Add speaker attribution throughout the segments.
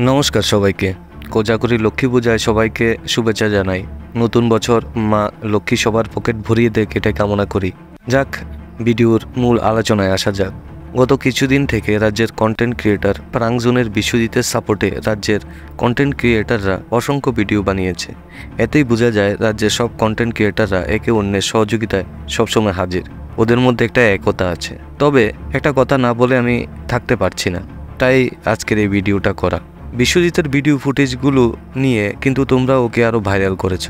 Speaker 1: নমস্কার সবাইকে। কোজাগরি লক্ষ্মী পূজায় সবাইকে শুভেচ্ছা জানাই। নতুন বছর মা লক্ষ্মী সবার পকেট ভরিয়ে দেখ এটা কামনা করি। যাক, ভিডিওর মূল আলোচনায় আসা যাক। গত কিছুদিন থেকে রাজ্যের কন্টেন্ট ক্রিয়েটার প্রাংজনের বিশ্বজিতের সাপোর্টে রাজ্যের কন্টেন্ট ক্রিয়েটাররা অসংখ্য ভিডিও বানিয়েছে। এতেই বোঝা যায়, রাজ্যের সব কন্টেন্ট ক্রিয়েটাররা একে অন্যের সহযোগিতায় সবসময় হাজির। ওদের মধ্যে একটা একতা আছে। তবে একটা কথা না বলে আমি থাকতে পারছি না। তাই আজকের এই ভিডিওটা করা। বিশ্বজিতের ভিডিও ফুটেজগুলো নিয়ে কিন্তু তোমরা ওকে আরও ভাইরাল করেছ।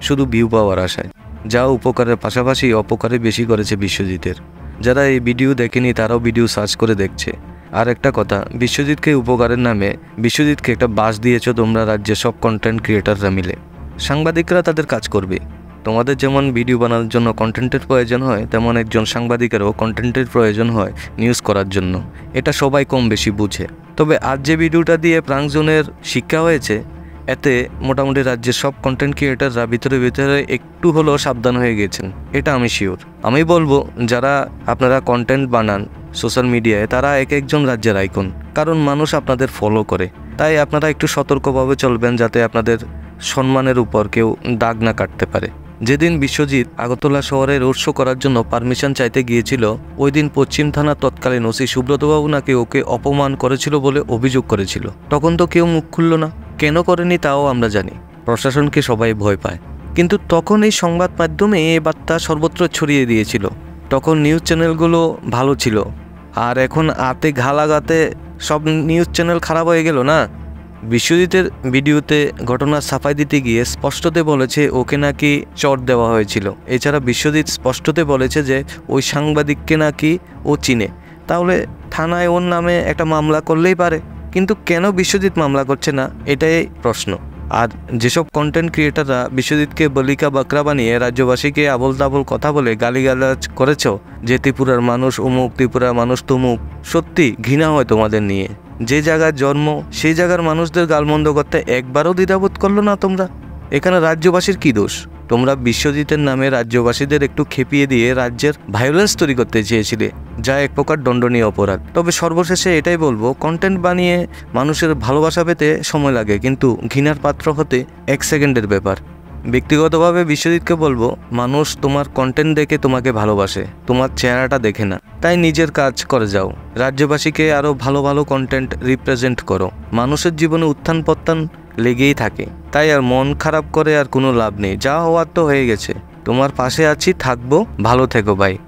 Speaker 1: শুধু ভিউ পাওয়ার আশায়। যা উপকারের পাশাপাশি অপকারে বেশি করেছে বিশ্বজিতের। যারা এই ভিডিও দেখেনি, তারাও ভিডিও সার্চ করে দেখছে। আর একটা কথা, বিশ্বজিৎকে উপকারের নামে বিশ্বজিৎকে একটা বাস দিয়েছ তোমরা রাজ্যের সব কন্টেন্ট ক্রিয়েটাররা মিলে। সাংবাদিকরা তাদের কাজ করবে। তোমাদের যেমন ভিডিও বানানোর জন্য কন্টেন্টের প্রয়োজন হয়, তেমন একজন সাংবাদিকেরও কন্টেন্টের প্রয়োজন হয় নিউজ করার জন্য। এটা সবাই কম বেশি বুঝে। তবে আজ যে ভিডিওটা দিয়ে প্রাংজনের শিক্ষা হয়েছে, এতে মোটামুটি রাজ্যের সব কন্টেন্ট ক্রিয়েটাররা ভিতরে ভিতরে একটু হলেও সাবধান হয়ে গেছেন, এটা আমি শিওর আমি বলব, যারা আপনারা কন্টেন্ট বানান সোশ্যাল মিডিয়ায় তারা এক একজন রাজ্যের আইকন কারণ মানুষ আপনাদের ফলো করে। তাই আপনারা একটু সতর্কভাবে চলবেন যাতে আপনাদের সম্মানের উপর কেউ দাগ না কাটতে পারে। যেদিন বিশ্বজিৎ আগরতলা শহরে রোড শো করার জন্য পারমিশন চাইতে গিয়েছিল, ওই দিন পশ্চিম থানার তৎকালীন ওসি সুব্রতবাবু নাকি ওকে অপমান করেছিল বলে অভিযোগ করেছিল। তখন তো কেউ মুখ খুলল না। কেন করেনি তাও আমরা জানি। প্রশাসনকে সবাই ভয় পায়। কিন্তু তখন এই সংবাদ মাধ্যমে এ বার্তা সর্বত্র ছড়িয়ে দিয়েছিল। তখন নিউজ চ্যানেলগুলো ভালো ছিল। আর এখন আতে ঘা লাগাতে সব নিউজ চ্যানেল খারাপ হয়ে গেল না? বিশ্বজিতের ভিডিওতে ঘটনা সাফাই দিতে গিয়ে স্পষ্টতে বলেছে ওকে নাকি চট দেওয়া হয়েছিল। এছাড়া বিশ্বজিৎ স্পষ্টতে বলেছে যে, ওই সাংবাদিককে নাকি ও চিনে। তাহলে থানায় ওর নামে একটা মামলা করলেই পারে। কিন্তু কেন বিশ্বজিৎ মামলা করছে না, এটাই প্রশ্ন। আর যেসব কন্টেন্ট ক্রিয়েটাররা বিশ্বজিৎকে বলিকা বাকরা বানিয়ে রাজ্যবাসীকে আবল তাবল কথা বলে গালিগালাজ করেছ, যে ত্রিপুরার মানুষ অমুক ত্রিপুরার মানুষ তমুক, সত্যি ঘৃণা হয় তোমাদের নিয়ে। যে জায়গার জন্ম, সেই জায়গার মানুষদের গালমন্দ করতে একবারও দ্বিধাবোধ করল না তোমরা? এখানে রাজ্যবাসীর কি দোষ? তোমরা বিশ্বজিতের নামে রাজ্যবাসীদের একটু খেপিয়ে দিয়ে রাজ্যের ভায়োলেন্স তৈরি করতে চেয়েছিলে, যা এক প্রকার দণ্ডনীয় অপরাধ। তবে সর্বশেষে এটাই বলব কন্টেন্ট বানিয়ে মানুষের ভালোবাসা পেতে সময় লাগে, কিন্তু ঘৃণার পাত্র হতে এক সেকেন্ডের ব্যাপার। ব্যক্তিগতভাবে বিশ্বজিৎকে বলব, মানুষ তোমার কন্টেন্ট দেখে তোমাকে ভালোবাসে, তোমার চেহারাটা দেখে না। তাই নিজের কাজ করে যাও। রাজ্যবাসীকে আরও ভালো ভালো কন্টেন্ট রিপ্রেজেন্ট করো। মানুষের জীবনে উত্থান পত্থান লেগেই থাকে। তাই আর মন খারাপ করে আর কোনো লাভ নেই। যা হওয়ার তো হয়ে গেছে। তোমার পাশে আছি, থাকব, ভালো থেকো ভাই